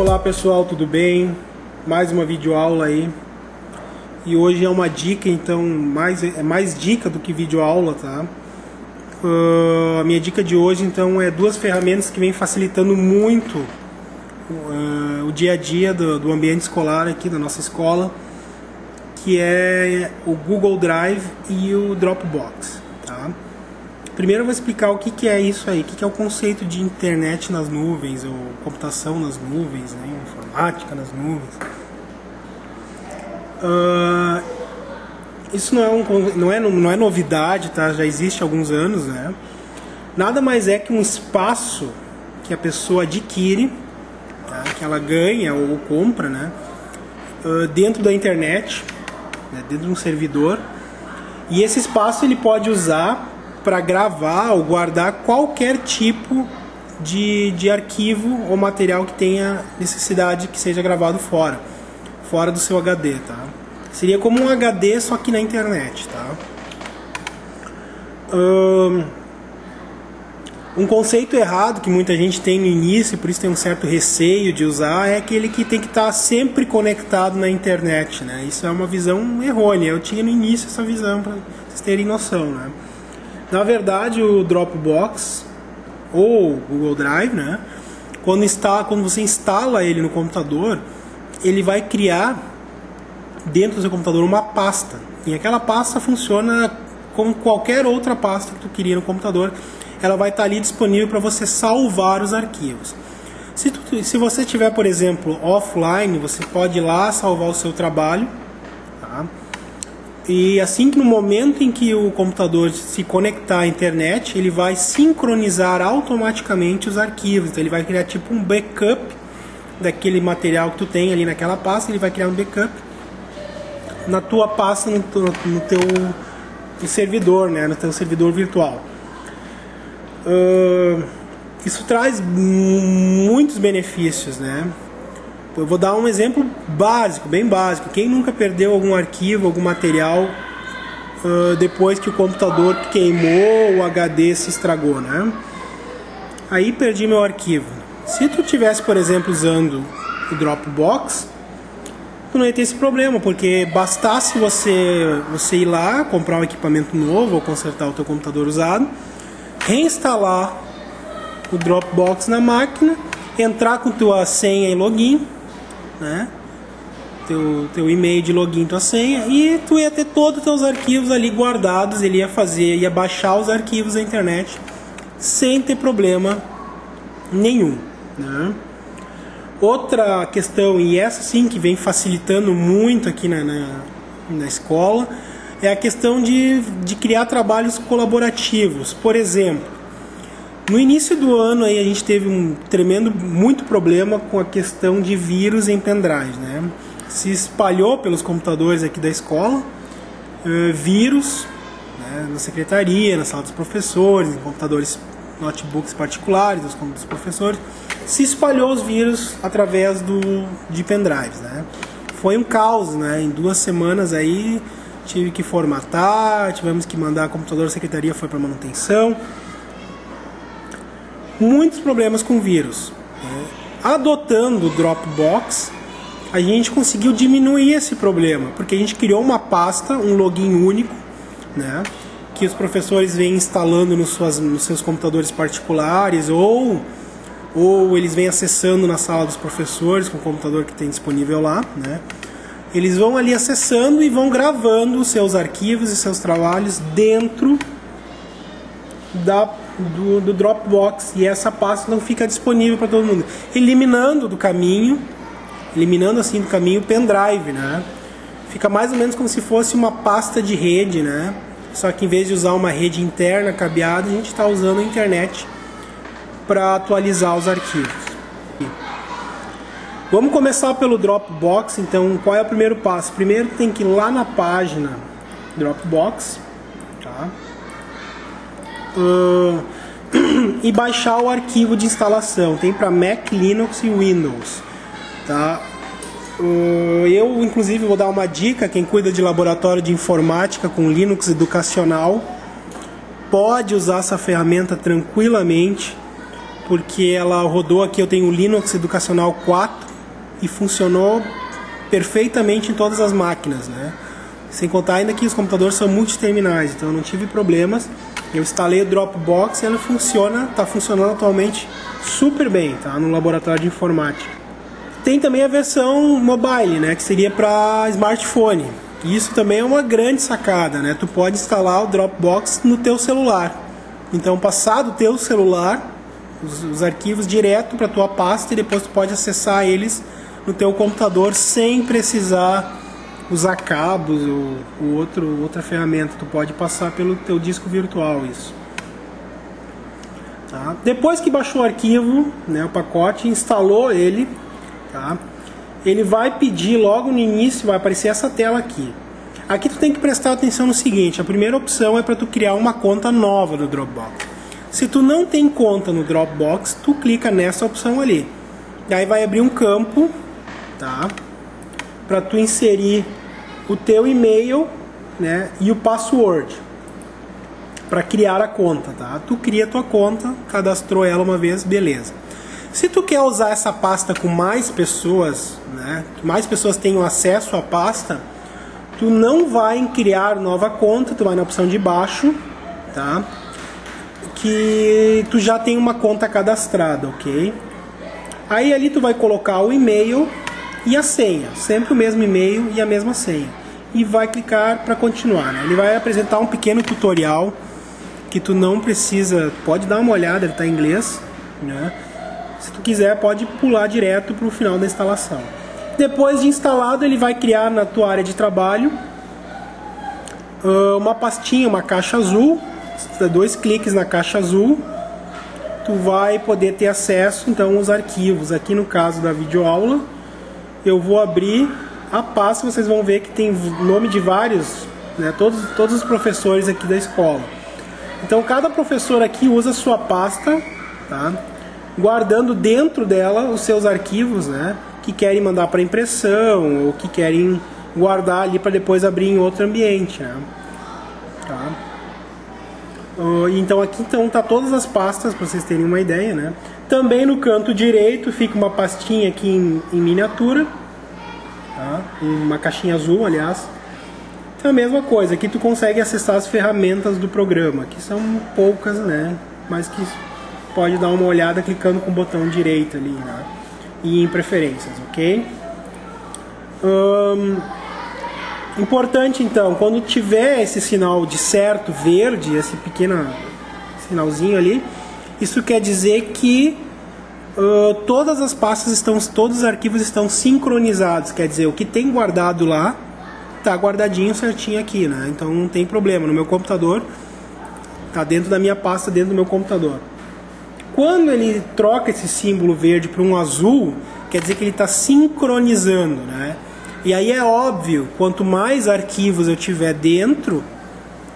Olá pessoal, tudo bem? Mais uma videoaula aí. E hoje é uma dica, então, mais, é mais dica do que videoaula, tá? Uh, a minha dica de hoje, então, é duas ferramentas que vêm facilitando muito uh, o dia a dia do, do ambiente escolar aqui da nossa escola, que é o Google Drive e o Dropbox, tá? Primeiro eu vou explicar o que, que é isso aí, o que, que é o conceito de internet nas nuvens, ou computação nas nuvens, né, informática nas nuvens. Uh, isso não é, um, não, é, não é novidade, tá? já existe há alguns anos. Né? Nada mais é que um espaço que a pessoa adquire, tá? que ela ganha ou compra né? Uh, dentro da internet, né? dentro de um servidor. E esse espaço ele pode usar para gravar ou guardar qualquer tipo de, de arquivo ou material que tenha necessidade que seja gravado fora, fora do seu HD, tá? Seria como um HD só que na internet, tá? Um conceito errado que muita gente tem no início, por isso tem um certo receio de usar, é aquele que tem que estar sempre conectado na internet, né? Isso é uma visão errônea. Eu tinha no início essa visão para vocês terem noção, né? Na verdade, o Dropbox ou Google Drive, né? Quando, está, quando você instala ele no computador, ele vai criar dentro do seu computador uma pasta. E aquela pasta funciona como qualquer outra pasta que tu queria no computador. Ela vai estar ali disponível para você salvar os arquivos. Se, tu, se você tiver, por exemplo, offline, você pode ir lá salvar o seu trabalho. Tá? E assim que no momento em que o computador se conectar à internet, ele vai sincronizar automaticamente os arquivos. Então ele vai criar tipo um backup daquele material que tu tem ali naquela pasta, ele vai criar um backup na tua pasta no, teu no servidor, né, no teu servidor virtual. Uh, isso traz muitos benefícios, né? Eu vou dar um exemplo básico, bem básico. Quem nunca perdeu algum arquivo, algum material uh, depois que o computador queimou, o HD se estragou, né? Aí perdi meu arquivo. Se tu tivesse, por exemplo, usando o Dropbox, tu não ia ter esse problema, porque bastasse você você ir lá, comprar um equipamento novo ou consertar o teu computador usado, reinstalar o Dropbox na máquina, entrar com tua senha e login né? Teu, teu e-mail de login, tua senha, e tu ia ter todos os teus arquivos ali guardados, ele ia fazer, ia baixar os arquivos da internet sem ter problema nenhum, né? Outra questão, e essa sim que vem facilitando muito aqui na, na, na escola, é a questão de, de criar trabalhos colaborativos. Por exemplo, no início do ano aí a gente teve um tremendo, muito problema com a questão de vírus em pendrive, né? Se espalhou pelos computadores aqui da escola, uh, vírus né, na secretaria, na sala dos professores, em computadores, notebooks particulares dos, dos professores, se espalhou os vírus através do, de pendrives, né? Foi um caos, né? Em duas semanas aí tive que formatar, tivemos que mandar computador, a secretaria foi para manutenção muitos problemas com vírus. Adotando o Dropbox, a gente conseguiu diminuir esse problema, porque a gente criou uma pasta, um login único, né, que os professores vêm instalando nos, suas, nos seus computadores particulares ou ou eles vêm acessando na sala dos professores com o computador que tem disponível lá, né? Eles vão ali acessando e vão gravando os seus arquivos e seus trabalhos dentro da do, do Dropbox e essa pasta não fica disponível para todo mundo, eliminando do caminho, eliminando assim do caminho o pendrive, né? Fica mais ou menos como se fosse uma pasta de rede, né? Só que em vez de usar uma rede interna cabeada, a gente está usando a internet para atualizar os arquivos. Vamos começar pelo Dropbox, então qual é o primeiro passo? Primeiro tem que ir lá na página Dropbox, tá? uh, e baixar o arquivo de instalação. Tem para Mac, Linux e Windows. Tá? eu, inclusive, vou dar uma dica: quem cuida de laboratório de informática com Linux educacional pode usar essa ferramenta tranquilamente, porque ela rodou aqui. Eu tenho o Linux Educacional 4 e funcionou perfeitamente em todas as máquinas, né? Sem contar ainda que os computadores são multiterminais, então eu não tive problemas. Eu instalei o Dropbox e ela funciona, está funcionando atualmente super bem, tá? No laboratório de informática. Tem também a versão mobile, né? Que seria para smartphone. Isso também é uma grande sacada, né? Tu pode instalar o Dropbox no teu celular. Então, passado o teu celular, os, os arquivos direto para tua pasta e depois tu pode acessar eles no teu computador sem precisar usar cabos ou, ou outro, outra ferramenta. Tu pode passar pelo teu disco virtual isso. Tá? Depois que baixou o arquivo, né, o pacote, instalou ele, tá? ele vai pedir logo no início, vai aparecer essa tela aqui. Aqui tu tem que prestar atenção no seguinte, a primeira opção é para tu criar uma conta nova do Dropbox. Se tu não tem conta no Dropbox, tu clica nessa opção ali. Aí vai abrir um campo, tá? Para tu inserir o teu e-mail, né, e o password para criar a conta, tá? Tu cria a tua conta, cadastrou ela uma vez, beleza. Se tu quer usar essa pasta com mais pessoas, né, mais pessoas tenham acesso à pasta, tu não vai em criar nova conta, tu vai na opção de baixo, tá? Que tu já tem uma conta cadastrada, ok? Aí ali tu vai colocar o e-mail e a senha, sempre o mesmo e-mail e a mesma senha. E vai clicar para continuar. Né? Ele vai apresentar um pequeno tutorial que tu não precisa, pode dar uma olhada, ele está em inglês, né? Se tu quiser, pode pular direto para o final da instalação. Depois de instalado, ele vai criar na tua área de trabalho ah, uma pastinha, uma caixa azul. Dois cliques na caixa azul, tu vai poder ter acesso então aos arquivos. Aqui no caso da videoaula, eu vou abrir a pasta, vocês vão ver que tem nome de vários, né, todos, todos os professores aqui da escola. Então cada professor aqui usa a sua pasta, tá? guardando dentro dela os seus arquivos, né? que querem mandar para impressão ou que querem guardar ali para depois abrir em outro ambiente. Né? Tá? Então aqui então tá todas as pastas para vocês terem uma ideia, né? Também no canto direito fica uma pastinha aqui em, em miniatura, tá? uma caixinha azul, aliás. Então a mesma coisa, aqui tu consegue acessar as ferramentas do programa, que são poucas, né? Mas que pode dar uma olhada clicando com o botão direito ali, né? E em preferências, ok? Um, importante então, quando tiver esse sinal de certo verde, esse pequeno sinalzinho ali, isso quer dizer que uh, todas as pastas estão, todos os arquivos estão sincronizados, quer dizer, o que tem guardado lá está guardadinho certinho aqui, né? Então não tem problema. No meu computador, está dentro da minha pasta, dentro do meu computador. Quando ele troca esse símbolo verde para um azul, quer dizer que ele está sincronizando, né? E aí é óbvio, quanto mais arquivos eu tiver dentro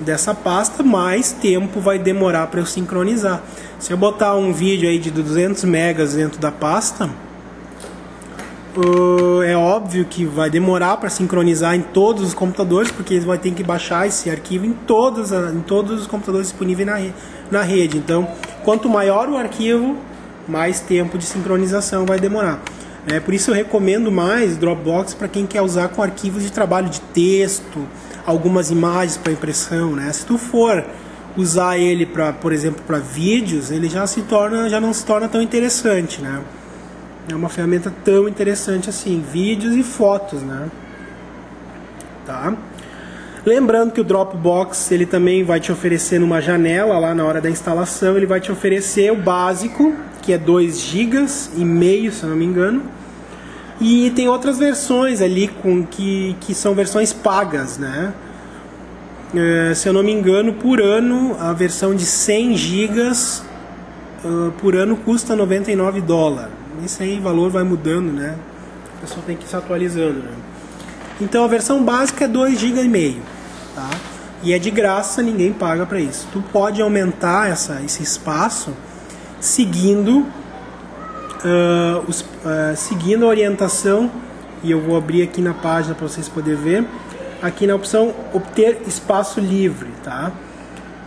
dessa pasta, mais tempo vai demorar para eu sincronizar. Se eu botar um vídeo aí de 200 megas dentro da pasta, uh, é óbvio que vai demorar para sincronizar em todos os computadores, porque eles vão ter que baixar esse arquivo em, todas, em todos os computadores disponíveis na, na rede. Então, quanto maior o arquivo, mais tempo de sincronização vai demorar. É, por isso eu recomendo mais Dropbox para quem quer usar com arquivos de trabalho de texto, algumas imagens para impressão, né? Se tu for usar ele para, por exemplo, para vídeos, ele já se torna, já não se torna tão interessante, né? É uma ferramenta tão interessante assim, vídeos e fotos, né? Tá? Lembrando que o Dropbox ele também vai te oferecer numa janela lá na hora da instalação, ele vai te oferecer o básico, que é 2 GB e meio, se eu não me engano. E tem outras versões ali com que, que são versões pagas, né? É, se eu não me engano, por ano a versão de 100 GB uh, por ano custa 99 dólares. Isso aí, valor vai mudando, né? A pessoa tem que ir se atualizando. Né? Então a versão básica é 2 GB e meio, tá? E é de graça, ninguém paga para isso. Tu pode aumentar essa, esse espaço seguindo uh, os, uh, seguindo a orientação e eu vou abrir aqui na página para vocês poderem ver. Aqui na opção obter espaço livre, tá?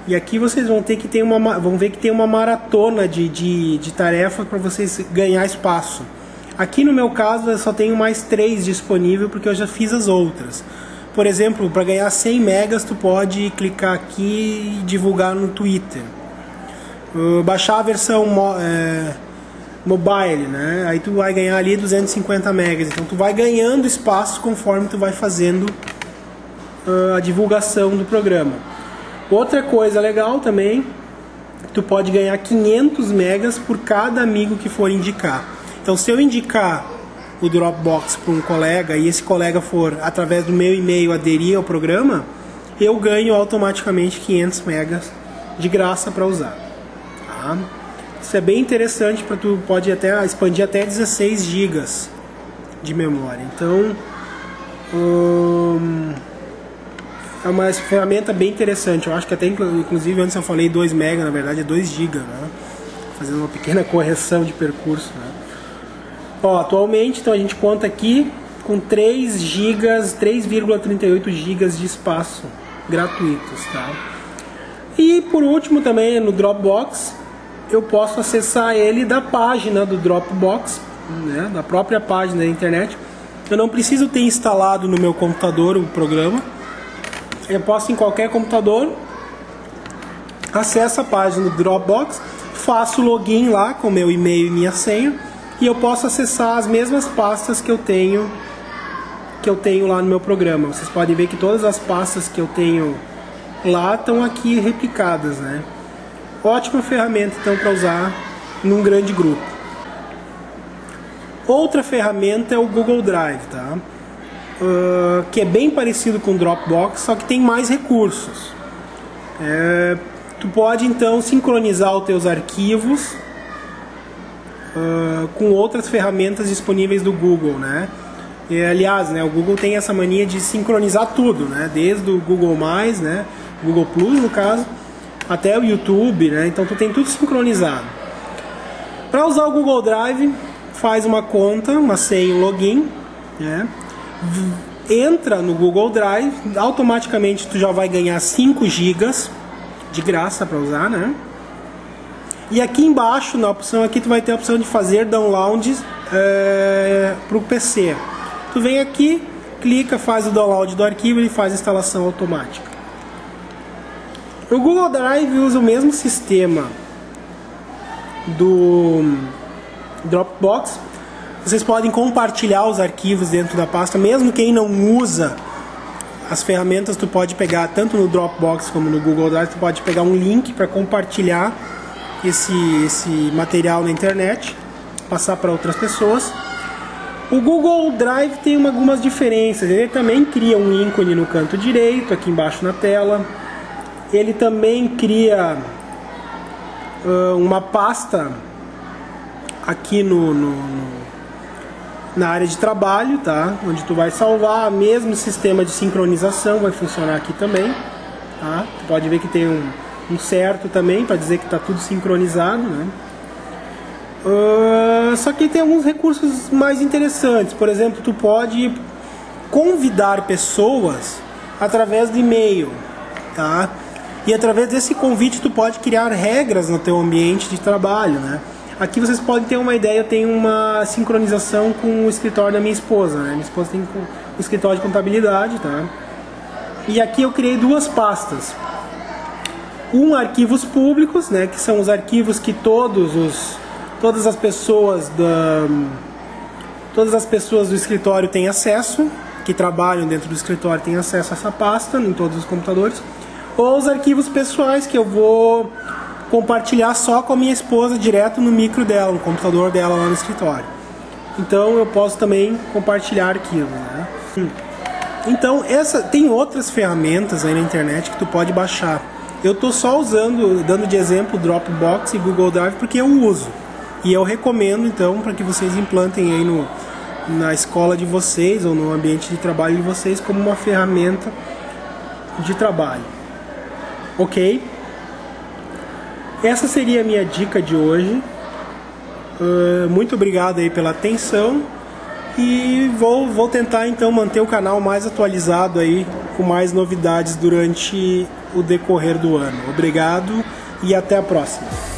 E aqui vocês vão ter que ter uma, vão ver que tem uma maratona de, de, de tarefas para vocês ganhar espaço. Aqui no meu caso eu só tenho mais três disponível porque eu já fiz as outras. Por exemplo, para ganhar 100 megas tu pode clicar aqui e divulgar no Twitter. Uh, baixar a versão é, mobile, né? Aí tu vai ganhar ali 250 megas. Então tu vai ganhando espaço conforme tu vai fazendo a divulgação do programa. Outra coisa legal também, tu pode ganhar 500 megas por cada amigo que for indicar. Então se eu indicar o Dropbox para um colega e esse colega for através do meu e-mail aderir ao programa, eu ganho automaticamente 500 megas de graça para usar. Tá? Isso é bem interessante para tu pode até expandir até 16 gigas de memória. Então hum, é uma ferramenta bem interessante. Eu acho que até inclusive antes eu falei 2 mega, na verdade é 2 gigas, né? Fazendo uma pequena correção de percurso. Né? Ó, atualmente, então a gente conta aqui com 3 GB, 3,38 GB de espaço gratuitos, tá? E por último também no Dropbox, eu posso acessar ele da página do Dropbox, né, da própria página da internet. Eu não preciso ter instalado no meu computador o programa. Eu posso em qualquer computador acesso a página do Dropbox, faço login lá com meu e-mail e minha senha e eu posso acessar as mesmas pastas que eu tenho que eu tenho lá no meu programa. Vocês podem ver que todas as pastas que eu tenho lá estão aqui replicadas, né? Ótima ferramenta então para usar num grande grupo. Outra ferramenta é o Google Drive, tá? Uh, que é bem parecido com o Dropbox, só que tem mais recursos. É, tu pode então sincronizar os teus arquivos uh, com outras ferramentas disponíveis do Google, né? E, aliás, né, o Google tem essa mania de sincronizar tudo, né? Desde o Google+, né? Google Plus, no caso, até o YouTube, né? Então tu tem tudo sincronizado. Para usar o Google Drive, faz uma conta, uma senha, um login, né? Entra no Google Drive, automaticamente tu já vai ganhar 5 GB de graça para usar, né? E aqui embaixo, na opção aqui, tu vai ter a opção de fazer download é, para o PC. Tu vem aqui, clica, faz o download do arquivo e faz a instalação automática. O Google Drive usa o mesmo sistema do Dropbox. Vocês podem compartilhar os arquivos dentro da pasta, mesmo quem não usa as ferramentas, tu pode pegar tanto no Dropbox como no Google Drive, tu pode pegar um link para compartilhar esse, esse material na internet, passar para outras pessoas. O Google Drive tem algumas diferenças. Ele também cria um ícone no canto direito, aqui embaixo na tela. Ele também cria uh, uma pasta aqui no, no, no, na área de trabalho, tá? Onde tu vai salvar, mesmo sistema de sincronização vai funcionar aqui também, tá? Tu pode ver que tem um, um certo também para dizer que está tudo sincronizado, né? Uh, só que tem alguns recursos mais interessantes. Por exemplo, tu pode convidar pessoas através de e-mail, tá? E através desse convite tu pode criar regras no teu ambiente de trabalho, né? Aqui vocês podem ter uma ideia, tenho uma sincronização com o escritório da minha esposa, né? Minha esposa tem um escritório de contabilidade, tá? E aqui eu criei duas pastas um arquivos públicos, né, que são os arquivos que todos os todas as pessoas da todas as pessoas do escritório têm acesso, que trabalham dentro do escritório têm acesso a essa pasta em todos os computadores, ou os arquivos pessoais que eu vou compartilhar só com a minha esposa direto no micro dela, no computador dela lá no escritório. Então eu posso também compartilhar arquivos, né? Então essa tem outras ferramentas aí na internet que tu pode baixar eu estou só usando, dando de exemplo Dropbox e Google Drive porque eu uso. E eu recomendo então para que vocês implantem aí no, na escola de vocês ou no ambiente de trabalho de vocês como uma ferramenta de trabalho. Ok? Essa seria a minha dica de hoje. Uh, muito obrigado aí pela atenção E vou, vou tentar então manter o canal mais atualizado aí, com mais novidades durante o decorrer do ano. Obrigado e até a próxima.